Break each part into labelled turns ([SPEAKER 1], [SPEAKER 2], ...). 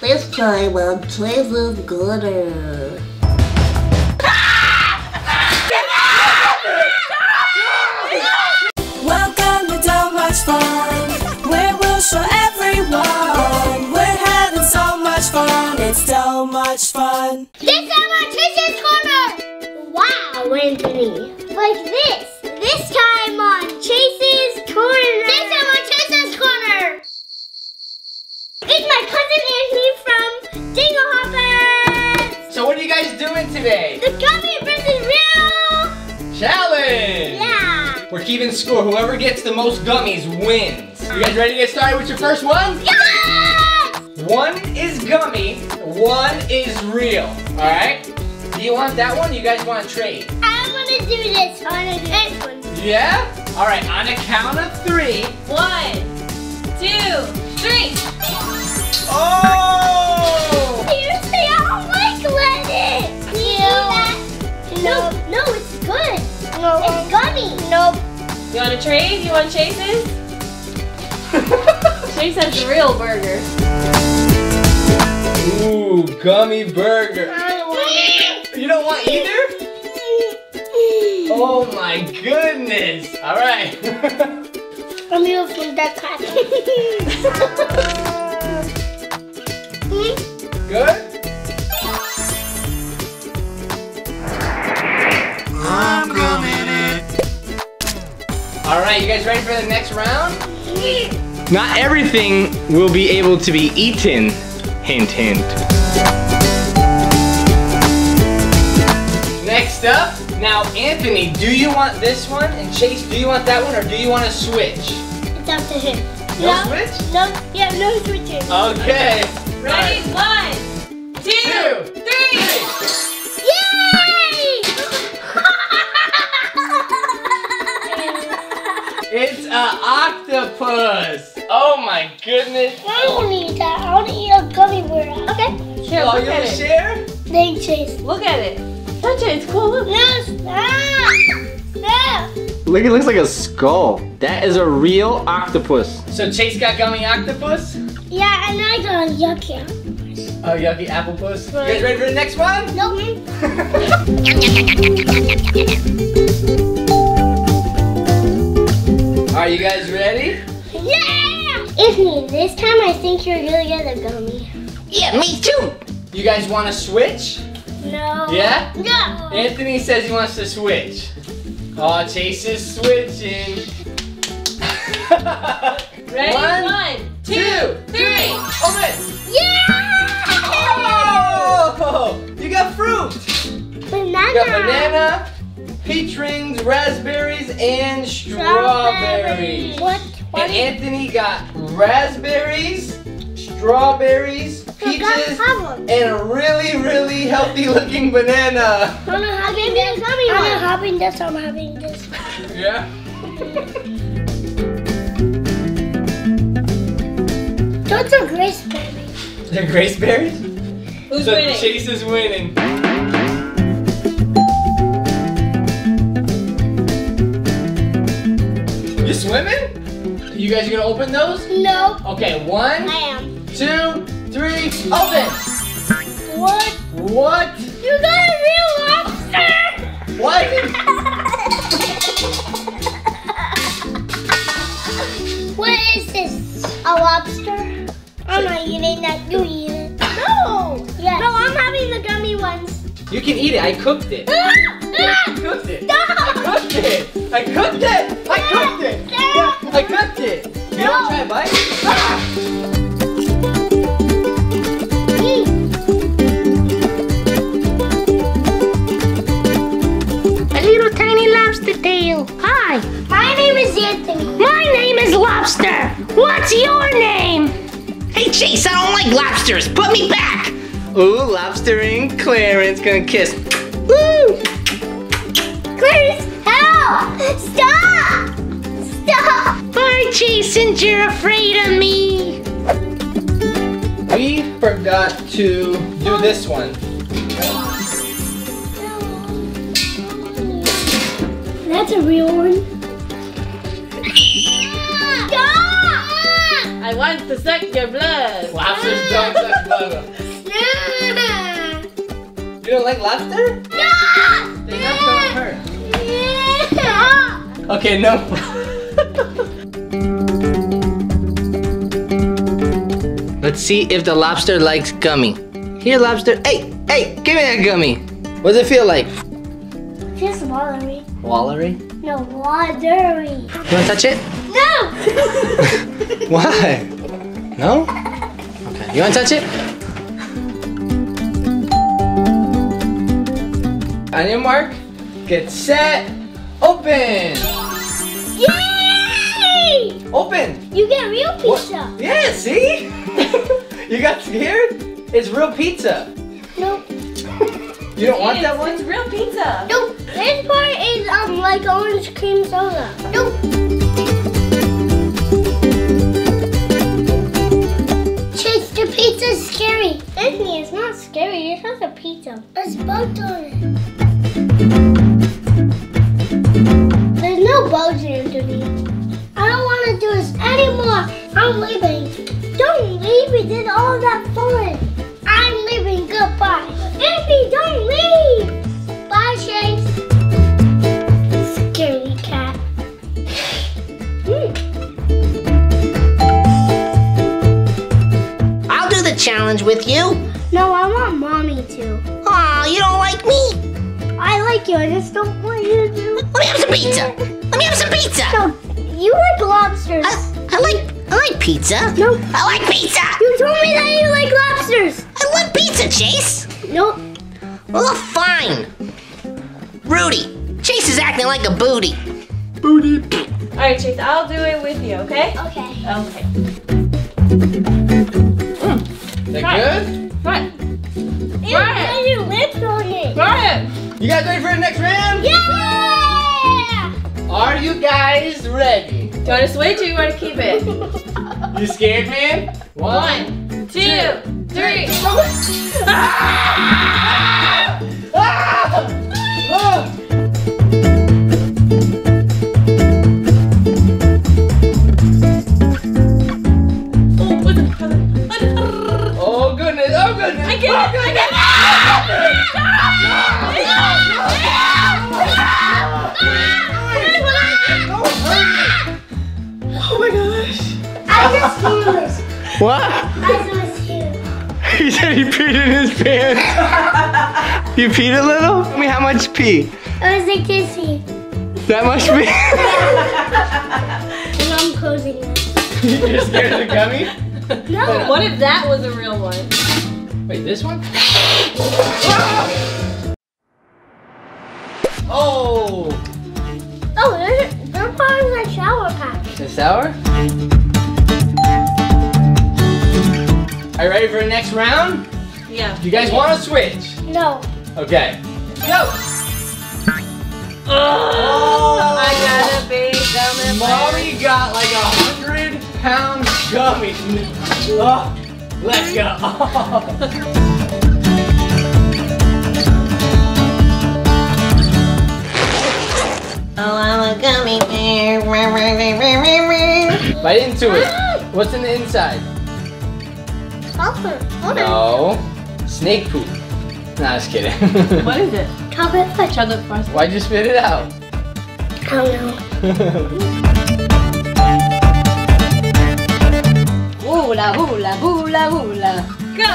[SPEAKER 1] This time on Chase's Glitter.
[SPEAKER 2] Welcome to Doh Much Fun, where we'll show everyone we're having so much fun. It's so much fun.
[SPEAKER 3] This time on Chase's Corner! Wow, Anthony. Like this. This time on Chase's Corner. This time on Chase's Corner. It's my cousin Anthony from Dingle Hoppers.
[SPEAKER 4] So what are you guys doing today?
[SPEAKER 3] The gummy versus real.
[SPEAKER 4] Challenge!
[SPEAKER 3] Yeah.
[SPEAKER 4] We're keeping score. Whoever gets the most gummies wins. You guys ready to get started with your first one?
[SPEAKER 3] Yes!
[SPEAKER 4] One is gummy, one is real. Alright? Do you want that one? You guys want to trade?
[SPEAKER 3] I want to do this. I want to do this one.
[SPEAKER 4] Yeah? Alright, on a count of three.
[SPEAKER 2] One, two, three.
[SPEAKER 4] Oh!
[SPEAKER 3] Seriously, I don't like lettuce. You. No, no, it's good. No. It's gummy. Nope.
[SPEAKER 2] You want to trade? You want Chase's? Chase has the real burger.
[SPEAKER 4] Ooh, gummy burger.
[SPEAKER 3] I don't want
[SPEAKER 4] You don't want either? Oh my goodness. Alright.
[SPEAKER 3] I'm here from that
[SPEAKER 4] Good? Alright, you guys ready for the next round? Not everything will be able to be eaten. Hint, hint. Next up, now Anthony, do you want this one? And Chase, do you want that one or do you want to switch?
[SPEAKER 3] It's up to him.
[SPEAKER 4] No switch?
[SPEAKER 3] No, yeah, no switching.
[SPEAKER 4] Okay.
[SPEAKER 2] Ready? One, two,
[SPEAKER 4] Two,
[SPEAKER 2] three.
[SPEAKER 3] Yay!
[SPEAKER 4] It's an octopus. Oh my goodness.
[SPEAKER 3] I don't need that. I want to eat a gummy bear. Okay.
[SPEAKER 2] Here,
[SPEAKER 4] Oh,
[SPEAKER 2] look
[SPEAKER 4] you
[SPEAKER 2] at
[SPEAKER 4] want to
[SPEAKER 2] it.
[SPEAKER 4] share?
[SPEAKER 3] Thanks, Chase.
[SPEAKER 2] Look at it. Touch it. It's cool. Look.
[SPEAKER 3] No, stop! Stop!
[SPEAKER 5] Look, it looks like a skull. That is a real octopus.
[SPEAKER 4] So Chase got gummy octopus.
[SPEAKER 3] Yeah, and I got a yucky.
[SPEAKER 4] Oh, yucky apple puss. You guys ready for the next one?
[SPEAKER 3] Nope.
[SPEAKER 4] Are you guys ready?
[SPEAKER 3] Yeah! Anthony, this time I think you're gonna get a gummy.
[SPEAKER 4] Yeah, me too. You guys want to switch?
[SPEAKER 3] No.
[SPEAKER 4] Yeah?
[SPEAKER 3] No.
[SPEAKER 4] Anthony says he wants to switch. Oh, Chase is switching.
[SPEAKER 2] Ready?
[SPEAKER 4] One,
[SPEAKER 2] One,
[SPEAKER 4] two,
[SPEAKER 2] two, three.
[SPEAKER 4] Open.
[SPEAKER 3] Yeah!
[SPEAKER 4] Oh, you got fruit.
[SPEAKER 3] Banana.
[SPEAKER 4] You got banana, peach rings, raspberries, and strawberries.
[SPEAKER 3] What? What?
[SPEAKER 4] And Anthony got raspberries, strawberries, peaches, and a really, really healthy looking banana.
[SPEAKER 3] I'm not having this. I'm not having this. I'm having this.
[SPEAKER 4] Yeah.
[SPEAKER 3] Those are grace berries.
[SPEAKER 4] The grace berries?
[SPEAKER 2] Who's
[SPEAKER 4] so
[SPEAKER 2] winning?
[SPEAKER 4] Chase is winning. You swimming? You guys are gonna open those?
[SPEAKER 3] No.
[SPEAKER 4] Okay, one,
[SPEAKER 3] I am.
[SPEAKER 4] Two, three, open!
[SPEAKER 3] What?
[SPEAKER 4] What?
[SPEAKER 3] You got a real lobster.
[SPEAKER 4] What?
[SPEAKER 3] what is this? A lobster? I'm not eating that. You eat it. No. Yes. No, I'm having the gummy ones.
[SPEAKER 4] You can eat it, I cooked it.
[SPEAKER 3] Ah! Ah!
[SPEAKER 4] I cooked it.
[SPEAKER 3] Stop!
[SPEAKER 4] I cooked it. I cooked it.
[SPEAKER 6] Chase, I don't like lobsters. Put me back.
[SPEAKER 4] Ooh, lobster and Clarence gonna kiss. Woo!
[SPEAKER 3] Clarice, help! Stop! Stop!
[SPEAKER 7] Bye, Jason. You're afraid of me.
[SPEAKER 4] We forgot to do this one.
[SPEAKER 3] That's a real one.
[SPEAKER 8] Want to suck your blood.
[SPEAKER 4] Lobsters don't suck blood.
[SPEAKER 3] Yeah.
[SPEAKER 4] You don't like lobster?
[SPEAKER 3] Yeah.
[SPEAKER 4] They're not gonna hurt.
[SPEAKER 3] Yeah.
[SPEAKER 4] Okay, no. Let's see if the lobster likes gummy. Here, lobster. Hey, hey, give me that gummy. What does it feel like?
[SPEAKER 3] Just watery.
[SPEAKER 4] Wallery?
[SPEAKER 3] No, watery.
[SPEAKER 4] You wanna touch it?
[SPEAKER 3] No.
[SPEAKER 4] Why? No? Okay. You wanna touch it? On your mark, get set, open!
[SPEAKER 3] Yay!
[SPEAKER 4] Open!
[SPEAKER 3] You get real
[SPEAKER 4] What?
[SPEAKER 3] pizza.
[SPEAKER 4] Yeah, see? you got scared? It's real pizza.
[SPEAKER 3] Nope.
[SPEAKER 4] You don't want that one?
[SPEAKER 8] it's real pizza.
[SPEAKER 3] Nope. This part is um like orange cream soda. Nope. The pizza's scary. Disney, it's not scary. It's just a pizza. There's bugs on it. There's no bugs underneath. I don't want to do this anymore. I'm leaving. Don't leave. We did all that fun.
[SPEAKER 6] With you.
[SPEAKER 3] No, I want mommy to.
[SPEAKER 6] Aw, you don't like me?
[SPEAKER 3] I like you. I just don't want you to.
[SPEAKER 6] Let me have some pizza. Let me have some pizza.
[SPEAKER 3] No, you like lobsters.
[SPEAKER 6] I, I like I like pizza.
[SPEAKER 3] No.
[SPEAKER 6] I like pizza.
[SPEAKER 3] You told me that you like lobsters.
[SPEAKER 6] I love pizza, Chase.
[SPEAKER 3] Nope.
[SPEAKER 6] Well, fine. Rudy, Chase is acting like a booty. booty.
[SPEAKER 8] All right, Chase, I'll do it with you, okay?
[SPEAKER 3] Okay.
[SPEAKER 8] Okay.
[SPEAKER 4] That
[SPEAKER 8] Try
[SPEAKER 4] good?
[SPEAKER 8] Right.
[SPEAKER 3] You
[SPEAKER 8] Right.
[SPEAKER 3] had your lips on it.
[SPEAKER 8] Try it.
[SPEAKER 4] You guys ready for the next round?
[SPEAKER 3] Yeah!
[SPEAKER 4] Are you guys ready?
[SPEAKER 8] Do you want to switch or you want to keep it?
[SPEAKER 4] You scared, man?
[SPEAKER 8] One, two, three.
[SPEAKER 4] Ah! What?
[SPEAKER 3] I just feel.
[SPEAKER 4] He said he peed in his pants. you peed a little? I mean, how much pee?
[SPEAKER 3] I was like kissy.
[SPEAKER 4] That much pee?
[SPEAKER 3] And I'm closing it.
[SPEAKER 4] You're scared of the gummy?
[SPEAKER 3] No.
[SPEAKER 8] What if that was a real one?
[SPEAKER 4] Wait, this one? Oh!
[SPEAKER 3] Oh, there's they're part of the shower pack.
[SPEAKER 4] The sour? Are you ready for the next round?
[SPEAKER 8] Yeah.
[SPEAKER 4] You guys want to switch?
[SPEAKER 3] No.
[SPEAKER 4] Okay. Go!
[SPEAKER 8] Oh, I got a big gummy.
[SPEAKER 4] Molly got like a hundred pound gummy. Oh, let's go.
[SPEAKER 6] Oh, I'm a gummy bear.
[SPEAKER 4] Bite into it. What's in the inside?
[SPEAKER 3] Chocolate. Hold on.
[SPEAKER 4] No. Snake poop. Nah, just kidding.
[SPEAKER 8] What is it?
[SPEAKER 3] Chocolate fudge.
[SPEAKER 8] Chocolate fudge.
[SPEAKER 4] Why'd you spit it out?
[SPEAKER 3] I don't know.
[SPEAKER 8] Hula, hula, hula, hula. Go!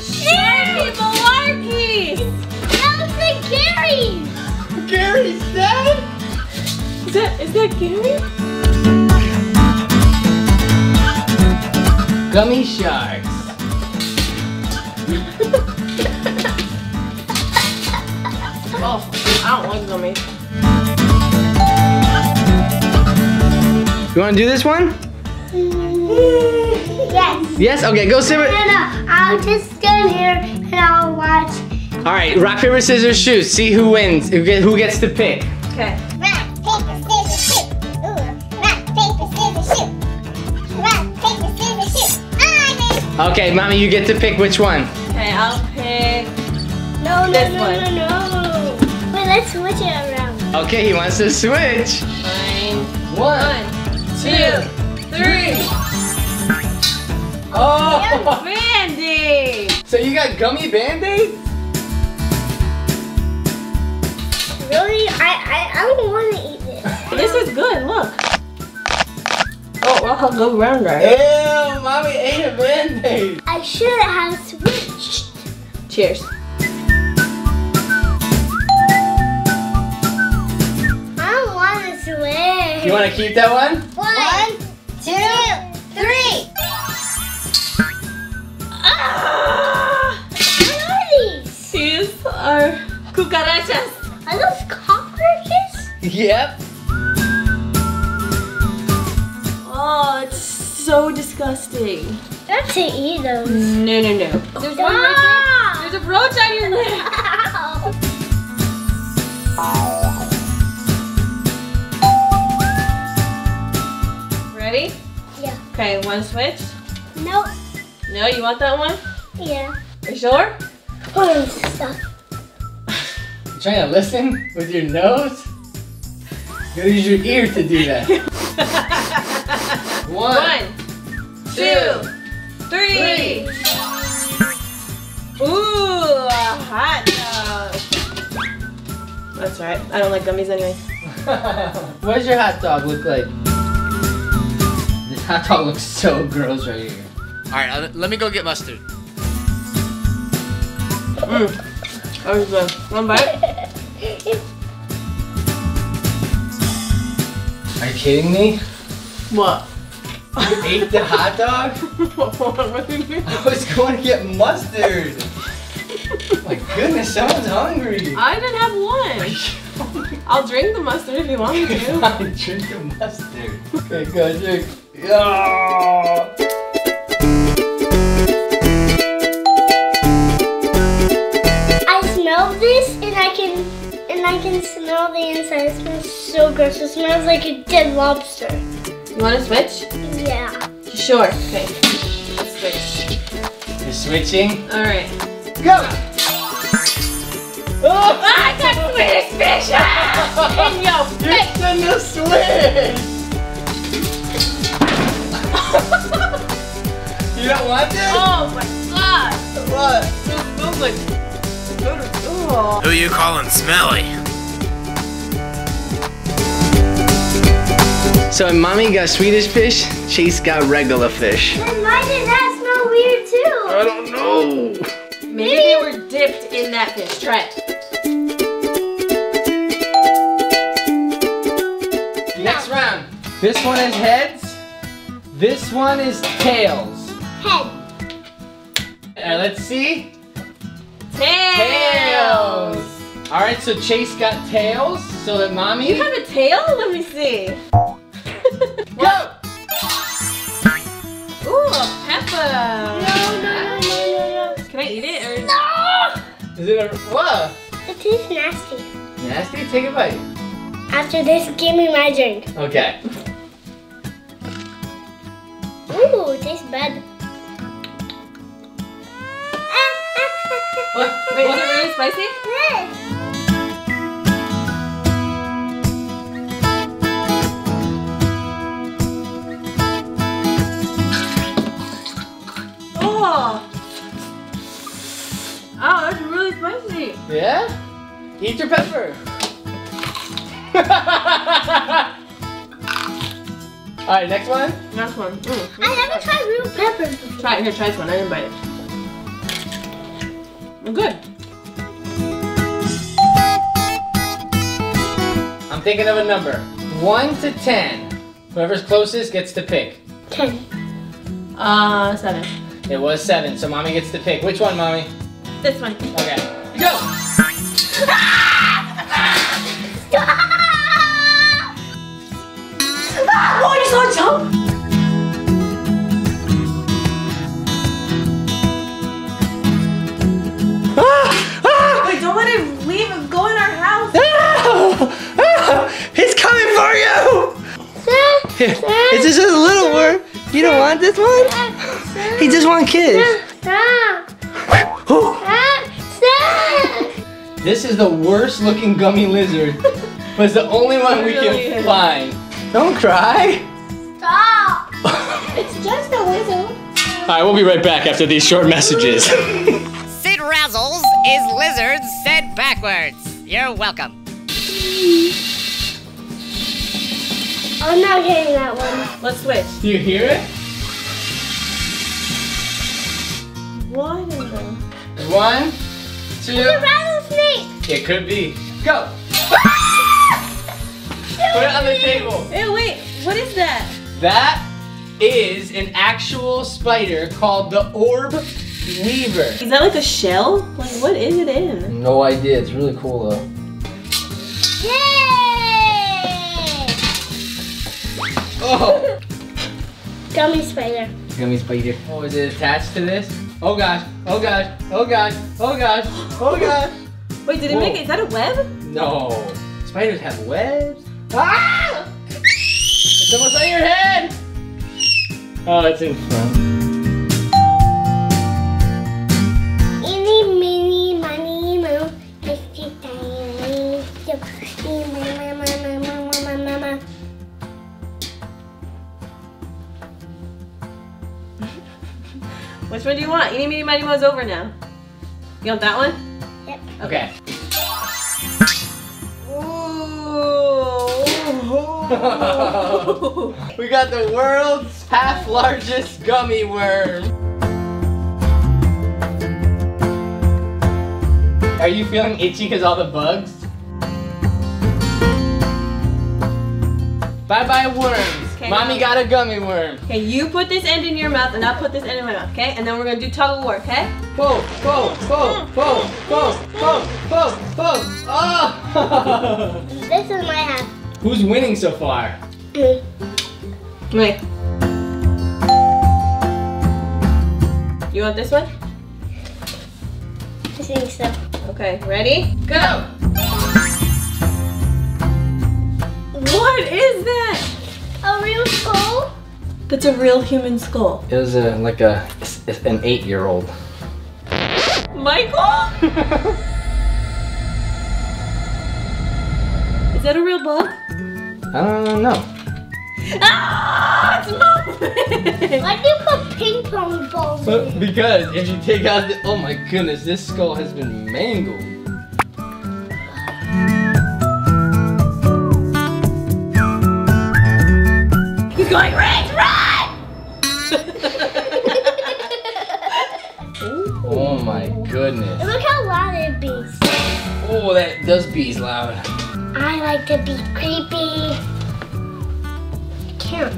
[SPEAKER 8] Sharky malarkey!
[SPEAKER 3] That looks like Gary.
[SPEAKER 4] Gary's dead?
[SPEAKER 8] Is that, is that Gary?
[SPEAKER 4] Gummy sharks.
[SPEAKER 8] Oh, I don't like gummies.
[SPEAKER 4] You want to do this one?
[SPEAKER 3] Yes.
[SPEAKER 4] Yes? Okay, go sit with.
[SPEAKER 3] No, no. I'll just stand here and I'll watch.
[SPEAKER 4] All right, rock, paper, scissors, shoot. See who wins, who who gets to pick.
[SPEAKER 8] Okay.
[SPEAKER 4] Okay, mommy, you get to pick which one.
[SPEAKER 8] Okay, I'll pick.
[SPEAKER 3] No, no,
[SPEAKER 8] This
[SPEAKER 3] no,
[SPEAKER 8] one.
[SPEAKER 3] no, no. Wait, let's switch it around.
[SPEAKER 4] Okay, he wants to switch.
[SPEAKER 8] Fine.
[SPEAKER 4] One,
[SPEAKER 8] One, two, three.
[SPEAKER 4] Oh!
[SPEAKER 8] Mandy.
[SPEAKER 4] So you got gummy band-aids?
[SPEAKER 3] Really? I, I, I don't want to eat this.
[SPEAKER 8] This is good. Look. Oh, well, I'll go round right.
[SPEAKER 4] Ew, mommy ate a band-aid.
[SPEAKER 3] I should have switched.
[SPEAKER 8] Cheers.
[SPEAKER 3] I don't want to switch.
[SPEAKER 4] You want to keep that one?
[SPEAKER 3] One, two, three.
[SPEAKER 8] Ah!
[SPEAKER 3] What are these?
[SPEAKER 8] These are cucarachas.
[SPEAKER 3] Are those cockroaches?
[SPEAKER 4] Yep.
[SPEAKER 8] Oh, it's so disgusting.
[SPEAKER 3] Not to eat those.
[SPEAKER 8] No, no, no. There's one right there. There's a roach on your lip. Ready?
[SPEAKER 3] Yeah.
[SPEAKER 8] Okay, one switch.
[SPEAKER 3] Nope.
[SPEAKER 8] No, you want that one?
[SPEAKER 3] Yeah.
[SPEAKER 8] Are you sure?
[SPEAKER 3] Hold on, stop.
[SPEAKER 4] You trying to listen with your nose? You gotta use your ear to do that. One,
[SPEAKER 8] One, two, three. Ooh, a hot dog. That's right. I don't like gummies anyway.
[SPEAKER 4] what does your hot dog look like? This hot dog looks so gross right here. All right, let me go get mustard.
[SPEAKER 8] Mmm. That was good. One bite.
[SPEAKER 4] Are you kidding me?
[SPEAKER 8] What?
[SPEAKER 4] You ate the hot dog?
[SPEAKER 8] what do you mean?
[SPEAKER 4] I was going to get mustard. My goodness, someone's hungry.
[SPEAKER 8] I didn't have one. I'll drink the mustard if you want me to.
[SPEAKER 4] Fine, drink the mustard. Okay, go drink. Yeah.
[SPEAKER 3] I smell this and I can and I can smell the inside. It smells so gross. It smells like a dead lobster.
[SPEAKER 8] You want to switch?
[SPEAKER 3] Yeah.
[SPEAKER 8] Sure. Okay. Let's switch.
[SPEAKER 4] You're switching.
[SPEAKER 8] All right.
[SPEAKER 4] Go. Oh,
[SPEAKER 8] I got Swedish fish in your face.
[SPEAKER 4] it's in the switch. you don't want this?
[SPEAKER 8] Oh my god.
[SPEAKER 4] What?
[SPEAKER 8] It smells like. Oh.
[SPEAKER 9] Who you calling smelly?
[SPEAKER 4] So mommy got Swedish fish, Chase got regular fish.
[SPEAKER 3] Then why did that smell weird too?
[SPEAKER 4] I don't know.
[SPEAKER 8] Maybe they were dipped in that fish. Try it.
[SPEAKER 4] Next round. This one is heads. This one is tails.
[SPEAKER 3] Head.
[SPEAKER 4] Uh, let's see.
[SPEAKER 8] Tails.
[SPEAKER 4] All right, so Chase got tails, so that mommy.
[SPEAKER 8] You have a tail? Let me see.
[SPEAKER 4] Go.
[SPEAKER 8] Ooh, a pepper.
[SPEAKER 3] No, no, no, no, no, no.
[SPEAKER 8] Can I eat it? Or...
[SPEAKER 3] No!
[SPEAKER 4] Is it a what?
[SPEAKER 3] It tastes nasty.
[SPEAKER 4] Nasty? Take a bite.
[SPEAKER 3] After this, give me my drink.
[SPEAKER 4] Okay.
[SPEAKER 3] Ooh, it tastes bad.
[SPEAKER 4] What?
[SPEAKER 8] Wait, is it really spicy? Oh. Oh, that's really spicy.
[SPEAKER 4] Yeah? Eat your pepper. All right, next one.
[SPEAKER 8] Next one. Mm.
[SPEAKER 3] I never tried real pepper before.
[SPEAKER 8] Try it. Here, try this one. I didn't bite it. I'm good.
[SPEAKER 4] I'm thinking of a number. One to ten. Whoever's closest gets to pick.
[SPEAKER 3] Ten.
[SPEAKER 8] Uh, seven.
[SPEAKER 4] It was seven, so mommy gets to pick. Which one, mommy?
[SPEAKER 8] This one.
[SPEAKER 4] Okay. Go.
[SPEAKER 8] Ah, oh, you saw it jump! Ah, Wait, don't let it leave and go in our house.
[SPEAKER 4] Ah, he's coming for you! Here, it's just a little one. You don't want this one? He just want kiss.
[SPEAKER 3] Stop!
[SPEAKER 4] Oh,
[SPEAKER 3] Stop! Stop!
[SPEAKER 4] this is the worst looking gummy lizard, but it's the only one we can find. Don't cry.
[SPEAKER 3] Stop!
[SPEAKER 8] It's just a whistle.
[SPEAKER 4] All right, we'll be right back after these short messages.
[SPEAKER 9] Sid Razzles is lizards said backwards. You're welcome.
[SPEAKER 3] I'm not getting that one.
[SPEAKER 8] Let's switch.
[SPEAKER 4] Do you hear it?
[SPEAKER 8] What in the?
[SPEAKER 4] One,
[SPEAKER 3] It's a
[SPEAKER 4] two.
[SPEAKER 3] rattlesnake.
[SPEAKER 4] It could be. Go. Ah! Put it on the table.
[SPEAKER 8] Ew, wait. What is that?
[SPEAKER 4] That is an actual spider called the orb weaver.
[SPEAKER 8] Is that like a shell? Like, what is it in?
[SPEAKER 4] No idea. It's really cool though.
[SPEAKER 3] Yay!
[SPEAKER 4] Oh.
[SPEAKER 3] Gummy spider.
[SPEAKER 4] Gummy spider. Oh, is it attached to this? Oh gosh. Oh gosh. Oh gosh. Oh gosh. Oh gosh.
[SPEAKER 8] Wait, did it
[SPEAKER 4] Whoa.
[SPEAKER 8] make it? Is that a web?
[SPEAKER 4] No. Spiders have webs. Ah! It's almost on your head. Oh, it's in front.
[SPEAKER 8] Which one do you want? Eeny, meeny, miny, mo's over now. You want that one? Yep.
[SPEAKER 4] Okay.
[SPEAKER 8] Ooh.
[SPEAKER 4] we got the world's half largest gummy worm. Are you feeling itchy because all the bugs? Bye bye worms.
[SPEAKER 8] Okay,
[SPEAKER 4] Mommy got a gummy worm.
[SPEAKER 8] okay, you put this end in your mouth and I'll put this end in my mouth, okay? And then we're gonna do tug of war, okay?
[SPEAKER 4] Whoa, whoa, whoa, whoa, whoa, whoa, whoa, whoa. Oh!
[SPEAKER 3] This is my half.
[SPEAKER 4] Who's winning so far?
[SPEAKER 3] Me.
[SPEAKER 8] Wait. You want this one?
[SPEAKER 3] I think so.
[SPEAKER 8] Okay, ready?
[SPEAKER 4] Go!
[SPEAKER 8] What is that?
[SPEAKER 3] A real skull?
[SPEAKER 8] That's a real human skull.
[SPEAKER 5] It was a, like a an eight-year-old.
[SPEAKER 8] Michael? Is that a real bug?
[SPEAKER 5] I don't know.
[SPEAKER 8] Ah, it's moving!
[SPEAKER 3] Why do you put ping pong balls in
[SPEAKER 4] because if you take out the, oh my goodness, this skull has been mangled.
[SPEAKER 8] Going, Rich, run!
[SPEAKER 4] Oh my goodness.
[SPEAKER 3] Look how loud it beats.
[SPEAKER 4] Oh, that does bees loud.
[SPEAKER 3] I like to be creepy. I can't.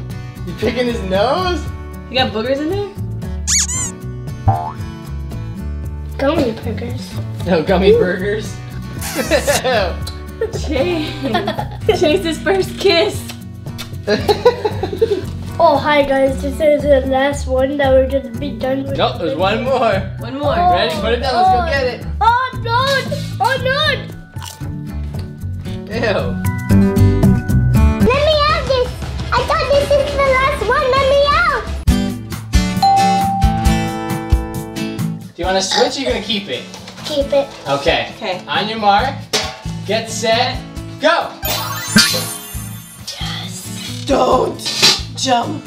[SPEAKER 4] You picking his nose?
[SPEAKER 8] You got boogers in there?
[SPEAKER 3] Gummy burgers.
[SPEAKER 4] No, gummy burgers.
[SPEAKER 8] Chase. Chase's first kiss.
[SPEAKER 3] Oh, hi guys. This is the last one that we're gonna be done with.
[SPEAKER 4] nope, there's one more.
[SPEAKER 8] One more.
[SPEAKER 4] Oh, Ready? Put it down. Let's go oh, get it.
[SPEAKER 3] Oh no! Oh no!
[SPEAKER 4] Ew.
[SPEAKER 3] Let me out this. I thought this is the last one. Let me out.
[SPEAKER 4] Do you want to switch or you gonna keep it?
[SPEAKER 3] Keep it.
[SPEAKER 4] Okay.
[SPEAKER 8] Okay.
[SPEAKER 4] On your mark, get set, go.
[SPEAKER 8] Don't jump.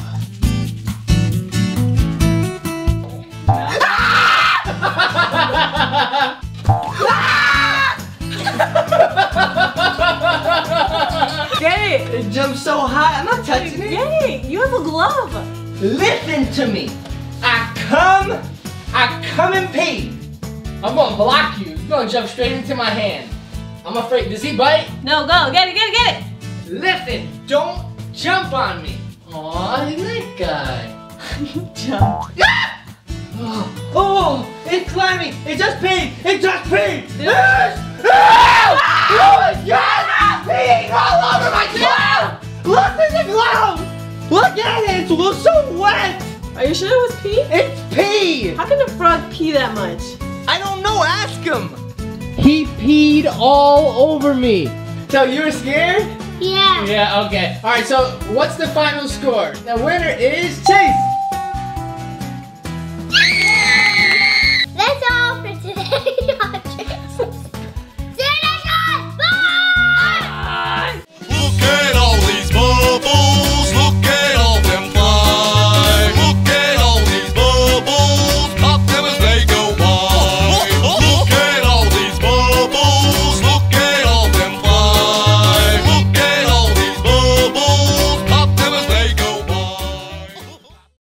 [SPEAKER 8] Get it!
[SPEAKER 4] It jumped so high. I'm not touching it.
[SPEAKER 8] Get it! You have a glove.
[SPEAKER 4] Listen to me. I come, I come in peace. I'm gonna block you. You're gonna jump straight into my hand. I'm afraid. Does he bite?
[SPEAKER 8] No, go. Get it, get it, get it!
[SPEAKER 4] Listen, don't jump on me. Aw, that guy.
[SPEAKER 8] Jump.
[SPEAKER 4] Oh, oh, it's climbing. It just peed. It just peed. Yes! Ah! Oh my god! It's peeing all over my cloud. Look at the cloud. Look at it. It looks so wet.
[SPEAKER 8] Are you sure it was pee?
[SPEAKER 4] It's pee.
[SPEAKER 8] How can a frog pee that much?
[SPEAKER 4] I don't know. Ask him. He peed all over me. So you were scared?
[SPEAKER 3] Yeah.
[SPEAKER 4] Yeah. Okay. All right. So what's the final score? The winner is Chase.